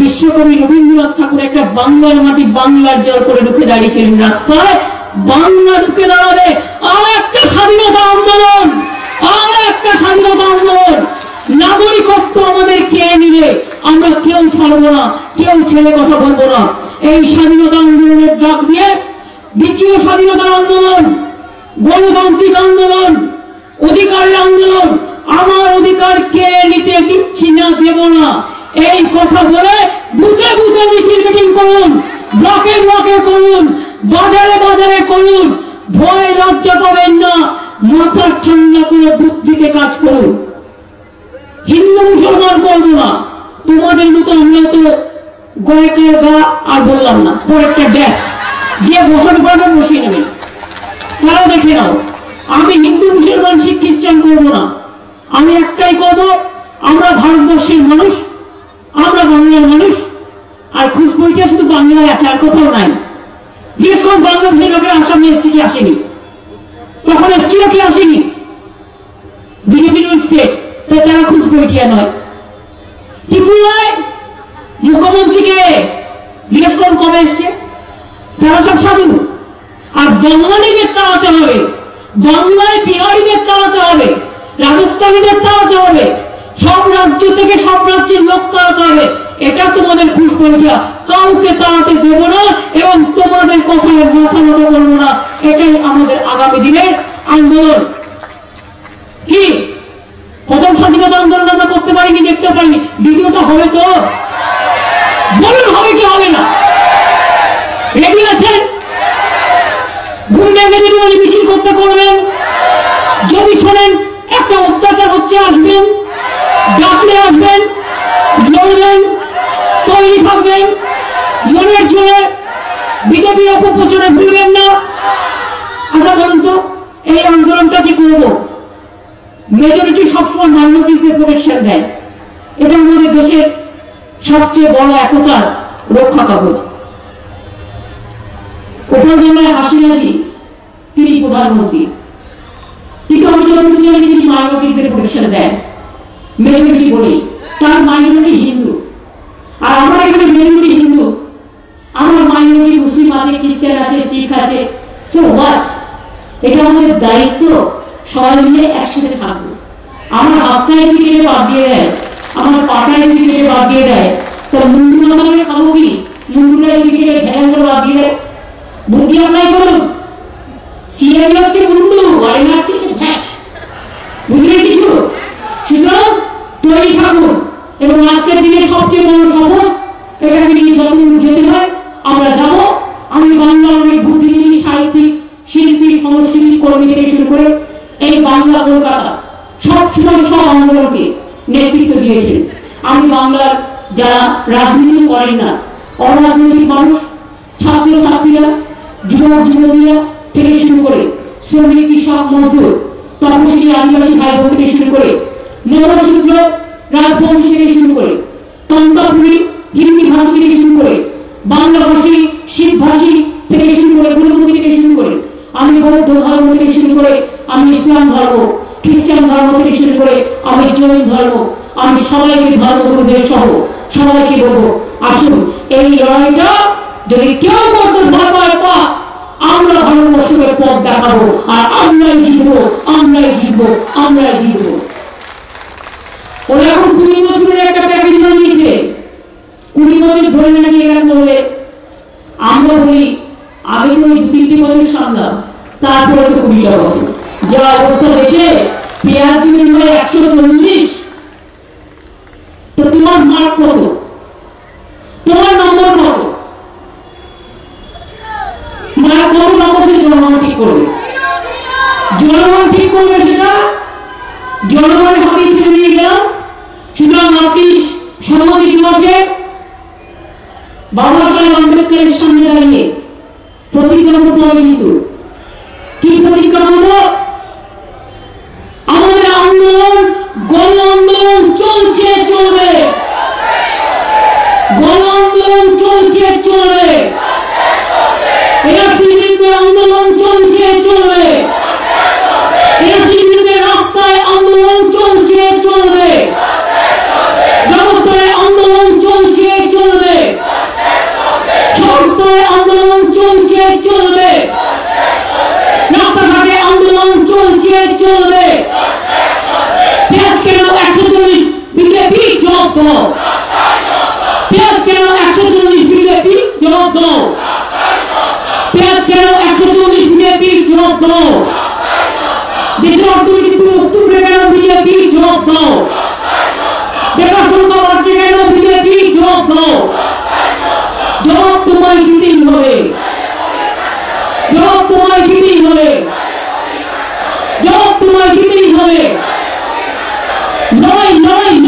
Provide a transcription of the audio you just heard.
বিশ্বকবি রবীন্দ্রনাথ ঠাকুর একটা বাংলার মাটি বাংলার জল করে রুখে দাঁড়িয়েছিলেন রাস্তায়। বাংলা রুখে দাঁড়াবে, আর একটা স্বাধীনতা আন্দোলন, আর একটা স্বাধীনতা আন্দোলন। নাগরিকত্ব আমাদের কে নিবে? আমরা কেউ ছাড়বো না, কেউ ছেড়ে কথা বলব না। এই স্বাধীনতা আন্দোলনের ডাক দিয়ে দ্বিতীয় স্বাধীনতার আন্দোলন, গণতান্ত্রিক আন্দোলন, অধিকারের আন্দোলন, আমার অধিকার কে নিতে দিচ্ছি না, দেব না। এই কথা বলে বুথে বুথে মিছিল মিটিং করুন ব্লকে ব্লকে করুন, বাজারে বাজারে করুন, ভয় লজ্জা পাবেন না, মাথা ঠান্ডা করে বুদ্ধিতে কাজ করুন। হিন্দু মুসলমান করব না, তোমাদের মতো আমরা তো গয়কের গা আর বললাম না পরেরটা ড্যাশ। যে বসাতে পারবে বসিয়ে নেবে। তারা দেখে নাও, আমি হিন্দু মুসলমান, শিখ খ্রিস্টান করব না। আমি একটাই করব, আমরা ভারতবর্ষের মানুষ আমরা বাংলার মানুষ, আর খুশ বইটা শুধু বাংলায় আছে, আর কোথাও নাই। জিজ্ঞেস করুন বাংলাদেশের লোকেরা আসামে এসছে কি আসেনি? তখন এসছিল কি আসেনি? বিজেপি রুল স্টেট তো তারা খুশ বইটিয়া নয়। ত্রিপুরায় মুখ্যমন্ত্রীকে জিজ্ঞেস করুন কবে এসছে। তারা সব সাধু। আর বাঙালিদের তাড়াতে হবে। বাংলায় বিহারিদের তাড়াতে হবে। রাজস্থানীদের তাড়াতে হবে। সব রাজ্য থেকে সব রাজ্যের লোক তাড়াতে হবে এটা তোমাদের খুশ পরীক্ষা কাউকে তাড়াতে দেব না এবং তোমাদের কথায় মাথা মতো করব না। এটাই আমাদের আগামী দিনের আন্দোলন। কি? প্রথম স্বাধীনতা আন্দোলন আমরা করতে পারিনি, দেখতে পারিনি দ্বিতীয়টা হবে তো? বলুন, হবে কি হবে না? রেডি আছেন? ঘুম ভেঙে বলে মিছিল করতে করবেন। যদি শোনেন, একটা অত্যাচার হচ্ছে, আসবেন। ডাকলে আসবেন লড়বেন তৈরি থাকবেন, মনের জোরে বিজেপির অপপ্রচারে ভুলবেন না। আশা করুন তো, এই আন্দোলনটা কি করব মেজরিটি সবসময় মাইনরিটিসের প্রোটেকশন দেয়। এটা আমাদের দেশের সবচেয়ে বড় একতার রক্ষা কবচ উপজেলায় হাসিনাজি তিনি প্রধানমন্ত্রী। কিন্তু আমি জানি তিনি মাইনরিটিসের প্রোটেকশন দেন মেজরিটি বলি তার মাইনরিটি হিন্দু। আর আমরা এখানে মেজরিটি হিন্দু। আমার মাইনরিটি মুসলিম আছে, খ্রিস্টান আছে, শিখ আছে। সো এটা আমাদের দায়িত্ব। সবাই মিলে একসাথে থাকব। আমার বাদ দিয়ে দেয়। আমার পাটাই যদি বাদ দিয়ে দেয়। তো মুন্ডু আমাকে খাব কি? মুন্ডুটাই যদি কেটে করে বাদ দিয়ে দেয়। বুদ্ধি আপনাই করুন। সিআই হচ্ছে মুন্ডু হচ্ছে ভ্যাস বুঝলেন কিছু সুতরাং তৈরি থাকুন এবং আজকের দিনের সবচেয়ে বড় শপথ এটাকে নিয়ে যতদূর যেতে হয় আমরা যাব। আমি বাংলার অনেক বুদ্ধিজীবী, সাহিত্যিক, শিল্পী সংস্কৃতি কর্মী থেকে শুরু করে এই বাংলা কলকাতা, সব সময় সব আন্দোলনকে নেতৃত্ব দিয়েছেন। আমি বাংলার যারা রাজনীতি করেন না, অরাজনৈতিক মানুষ, ছাত্র ছাত্রীরা, যুবক যুবতীরা থেকে শুরু করে শ্রমিক, কৃষক, মজদুর তপশিলি আদিবাসী ভাই বোন থেকে শুরু করে নবশূদ্র রাজবংশী থেকে শুরু করে তন্তাপুরী হিন্দি ভাষী থেকে শুরু করে ধর্ম থেকে শুরু করে আমি ইসলাম ধর্ম, খ্রিস্টান ধর্ম থেকে শুরু করে আমি জৈন ধর্ম, আমি সবাইকে ধর্মগুরুদের সহ, সবাইকে বলব, আসুন, এই লড়াইটা যদি কেউ করতে ভয় পায় পা আমরা ভারতবর্ষের পথ দেখাবো আর আমরাই জিতবো আমরাই জিতবো আমরাই জিতবো। ওরা এখন কুড়ি বছরের একটা প্যাকেজ বানিয়েছে। কুড়ি বছর ধরে নাকি এরা করবে। আমরা বলি, আগে তো ওই দু তিনটি বছর সামলাম। তারপরে তো কুড়িটা বছর যা অবস্থা দেশে পেঁয়াজ হয় একশো চল্লিশ। তো তোমার মার্ক কত? তোমার নম্বর কত? মানে কত নম্বর সে জনগণ ঠিক করবে? জনগণ ঠিক করবে সেটা জনগণের হাতে ছেড়ে দিয়ে গেলাম সুতরাং আজকে সংহতি দিবসে বাবা সাহেব আম্বেদকরের সামনে দাঁড়িয়ে প্রতিজ্ঞা করতে হবে কিন্তু কি প্রতিজ্ঞা করব আমাদের আন্দোলন গণ আন্দোলন চলছে চলবে গণ আন্দোলন চলছে চলবে এনআরসির বিরুদ্ধে আন্দোলন চলছে চলবে এনআরসির বিরুদ্ধে রাস্তায় আন্দোলন চলছে চলবে ব্যবস্থায় আন্দোলন চলছে চলবে পেঁয়াজ কেন একশো চল্লিশ বিজেপি জবাব দাও পেঁয়াজ কেন একশো চল্লিশ বিজেপি দাও দেশের অর্থনীতি বিজেপি জবাব দাও বেকার সংখ্যা বাড়ছে কেন জবাব দাও জবাব তোমায় দিতেই হবে। জবাব তোমায় দিতেই হবে। জবাব তোমায় দিতেই হবে। নয় নয়।